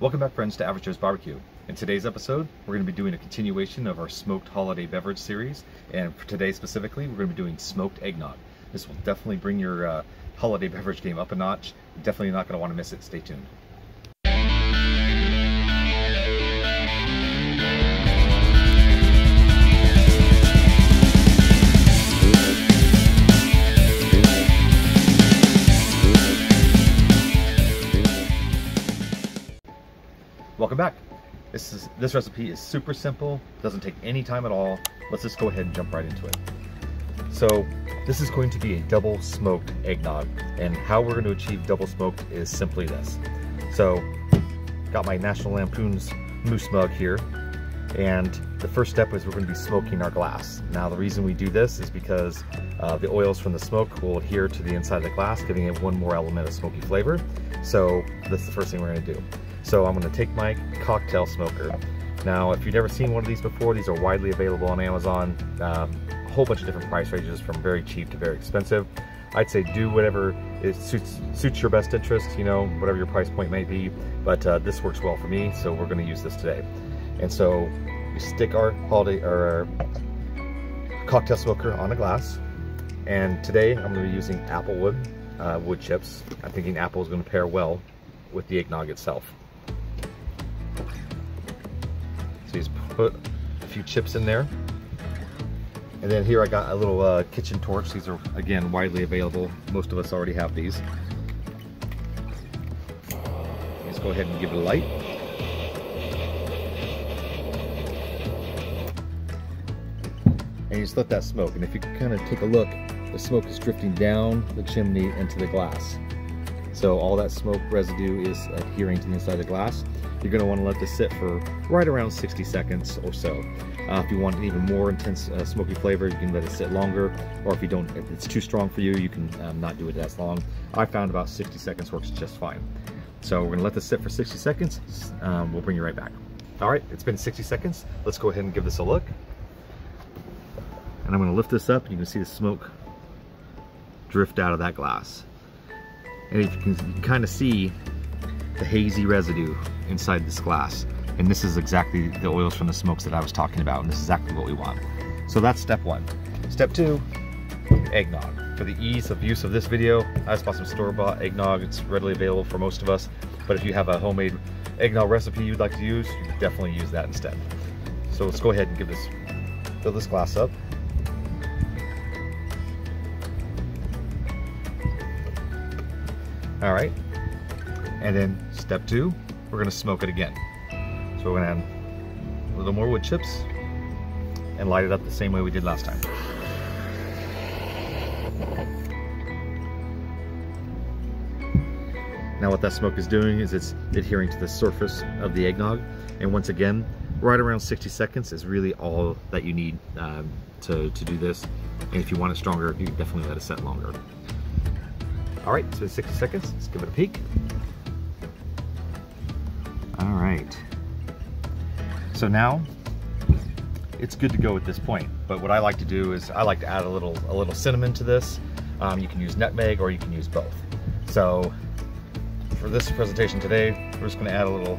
Welcome back friends to Average Barbecue. In today's episode, we're going to be doing a continuation of our smoked holiday beverage series, and for today specifically, we're going to be doing smoked eggnog. This will definitely bring your uh, holiday beverage game up a notch. Definitely not going to want to miss it. Stay tuned. Welcome back. This is this recipe is super simple, doesn't take any time at all. Let's just go ahead and jump right into it. So this is going to be a double smoked eggnog, and how we're going to achieve double smoked is simply this. So got my National Lampoon's moose mug here, and the first step is we're going to be smoking our glass. Now the reason we do this is because uh, the oils from the smoke will adhere to the inside of the glass, giving it one more element of smoky flavor. So that's the first thing we're going to do. So I'm gonna take my cocktail smoker. Now, if you've never seen one of these before, these are widely available on Amazon. Um, a whole bunch of different price ranges from very cheap to very expensive. I'd say do whatever it suits, suits your best interest, you know, whatever your price point may be. But uh, this works well for me, so we're gonna use this today. And so we stick our holiday or our cocktail smoker on a glass. And today I'm gonna be using applewood uh, wood chips. I'm thinking apple is gonna pair well with the eggnog itself. So he's put a few chips in there. And then here I got a little uh, kitchen torch. These are, again, widely available. Most of us already have these. Let's go ahead and give it a light. And you just let that smoke. And if you kind of take a look, the smoke is drifting down the chimney into the glass. So all that smoke residue is adhering to the inside of the glass. You're going to want to let this sit for right around 60 seconds or so. Uh, if you want an even more intense uh, smoky flavor, you can let it sit longer, or if you don't, if it's too strong for you, you can um, not do it as long. I found about 60 seconds works just fine. So we're to let this sit for 60 seconds. Um, we'll bring you right back. All right, it's been 60 seconds. Let's go ahead and give this a look. And I'm going to lift this up, and you can see the smoke drift out of that glass. And you can, kind of see the hazy residue inside this glass. And this is exactly the oils from the smokes that I was talking about, and this is exactly what we want. So that's step one. Step two, eggnog. For the ease of use of this video, I just bought some store-bought eggnog. It's readily available for most of us, but if you have a homemade eggnog recipe you'd like to use, you definitely use that instead. So let's go ahead and give this, fill this glass up. All right, and then step two, we're gonna smoke it again. So we're gonna add a little more wood chips and light it up the same way we did last time. Now what that smoke is doing is it's adhering to the surface of the eggnog. And once again, right around 60 seconds is really all that you need um, to, to do this. And if you want it stronger, you can definitely let it set longer. All right, so 60 seconds, let's give it a peek. All right. So now it's good to go at this point. But what I like to do is I like to add a little a little cinnamon to this. Um, you can use nutmeg or you can use both. So for this presentation today, we're just gonna add a little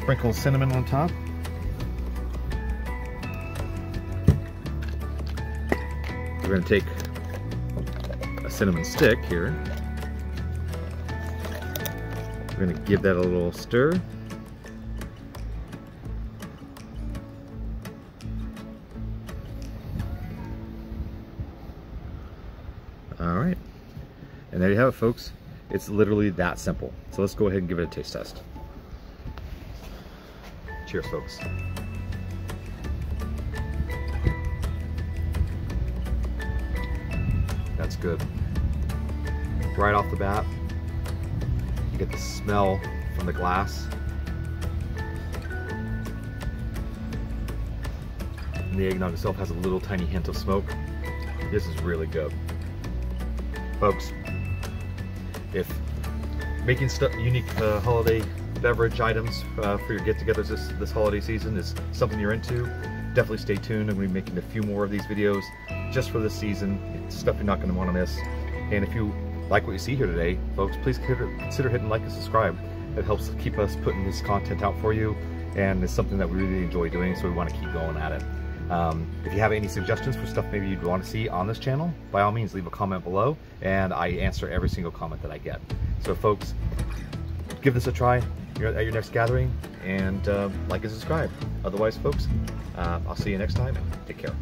sprinkle cinnamon on top. We're gonna take cinnamon stick here we're gonna give that a little stir. All right, and there you have it, folks. It's literally that simple. So let's go ahead and give it a taste test. Cheers, folks. That's good. Right off the bat, you get the smell from the glass. And the eggnog itself has a little tiny hint of smoke. This is really good. Folks, if making stuff unique uh, holiday beverage items uh, for your get-togethers this, this holiday season is something you're into, definitely stay tuned. I'm going to be making a few more of these videos just for this season. It's stuff you're not going to want to miss. And if you like what you see here today, folks, please consider, hitting like and subscribe. It helps keep us putting this content out for you, and it's something that we really enjoy doing, so we want to keep going at it. Um, if you have any suggestions for stuff maybe you'd want to see on this channel, by all means leave a comment below, and I answer every single comment that I get. So folks, give this a try at your next gathering, and uh, like and subscribe. Otherwise, folks, uh, I'll see you next time. Take care.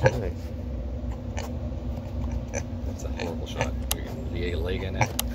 That's a horrible shot. The A leg in it.